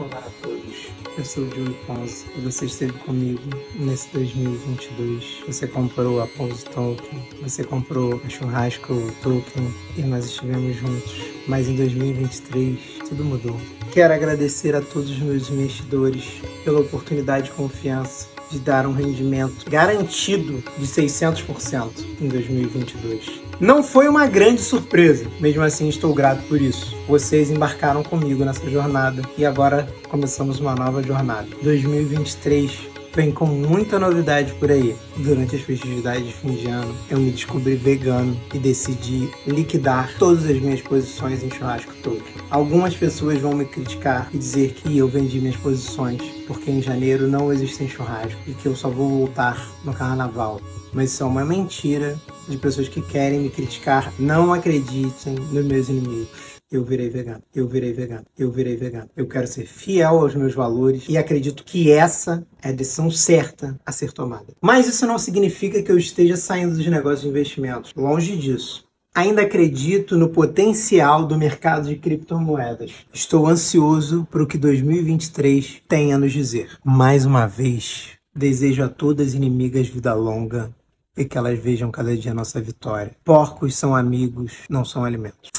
Olá a todos, eu sou o Joey Ponce e você esteve comigo nesse 2022. Você comprou a Ponce Token, você comprou a Churrasco Token e nós estivemos juntos. Mas em 2023 tudo mudou. Quero agradecer a todos os meus investidores pela oportunidade e confiança de dar um rendimento garantido de 600% em 2022. Não foi uma grande surpresa, mesmo assim estou grato por isso. Vocês embarcaram comigo nessa jornada e agora começamos uma nova jornada. 2023 vem com muita novidade por aí. Durante as festividades de fim de ano, eu me descobri vegano e decidi liquidar todas as minhas posições em churrasco token. Algumas pessoas vão me criticar e dizer que eu vendi minhas posições porque em janeiro não existem churrasco e que eu só vou voltar no carnaval. Mas isso é uma mentira de pessoas que querem me criticar. Não acreditem nos meus inimigos. Eu virei vegano, eu virei vegano, eu virei vegano. Eu quero ser fiel aos meus valores e acredito que essa é a decisão certa a ser tomada. Mas isso não significa que eu esteja saindo dos negócios de investimentos. Longe disso. Ainda acredito no potencial do mercado de criptomoedas. Estou ansioso para o que 2023 tem a nos dizer. Mais uma vez, desejo a todas inimigas vida longa e que elas vejam cada dia nossa vitória. Porcos são amigos, não são alimentos.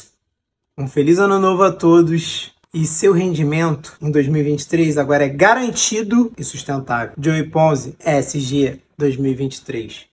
Um feliz ano novo a todos e seu rendimento em 2023 agora é garantido e sustentável. Joey Ponzi, SG 2023.